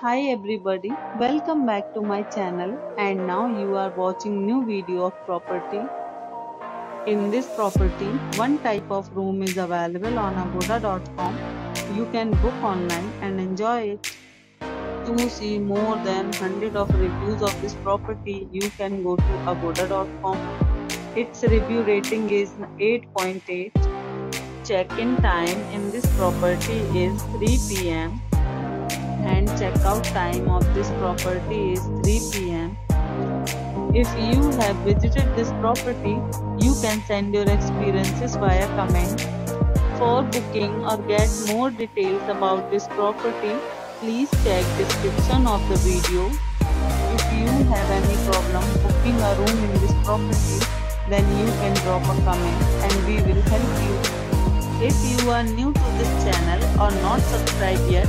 Hi everybody, welcome back to my channel and now you are watching new video of property. In this property, one type of room is available on agoda.com. You can book online and enjoy it. To see more than 100 of reviews of this property, you can go to agoda.com. Its review rating is 8.8. Check-in time in this property is 3 pm and checkout time of this property is 3 pm. If you have visited this property, you can send your experiences via comment. For booking or get more details about this property, please check description of the video. If you have any problem booking a room in this property, then you can drop a comment and we will help you. If you are new to this channel or not subscribed yet,